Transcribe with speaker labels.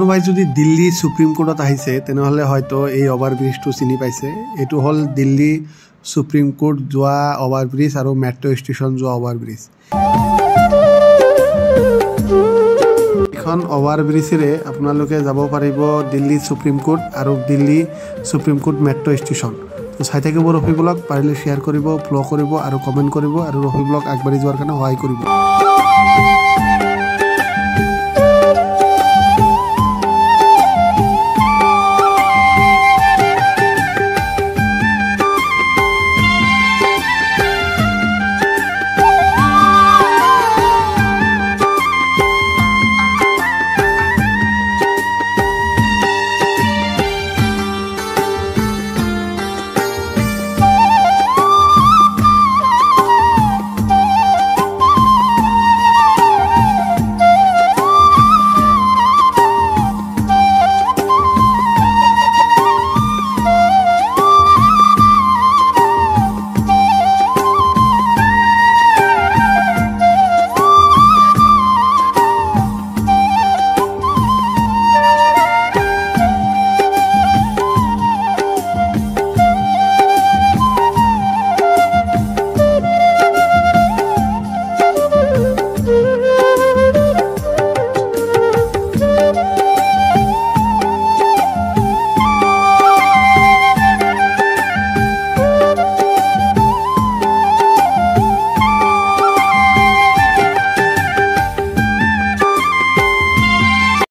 Speaker 1: কোনোবাই যদি দিল্লী সুপ্ৰিম কোৰ্টত আহিছে তেনেহ'লে হয়তো এই অভাৰব্ৰিজটো চিনি পাইছে। এইটো হ'ল দিল্লী সুপ্ৰিম কোৰ্ট যোৱা অভাৰব্ৰিজ আৰু মেট্ৰ' ষ্টেচন যোৱা অভাৰব্ৰিজ এইখন অভাৰব্ৰিজেৰে আপোনালোকে যাব পাৰিব দিল্লী সুপ্ৰিম কোৰ্ট আৰু Delhi supreme court metro' station চাই থাকিব ৰফিবলক পাৰিলে শ্বেয়াৰ কৰিব ফ্ল' কৰিব আৰু কমেণ্ট কৰিব আৰু ৰফিবলক আগবাঢ়ি যোৱাৰ কাৰণে সহায় কৰিব।